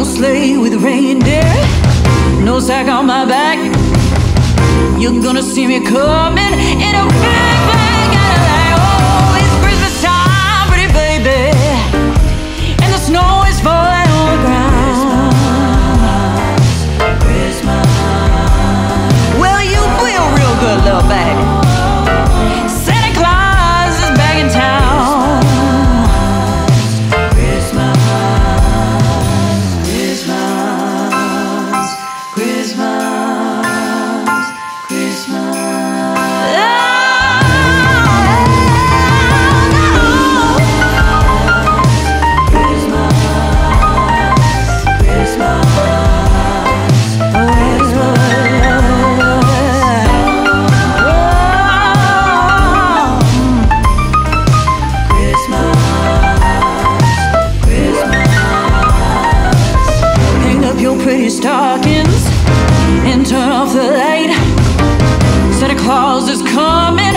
No sleigh with reindeer. No sack on my back. You're gonna see me coming in a big and turn off the light. Santa Claus is coming.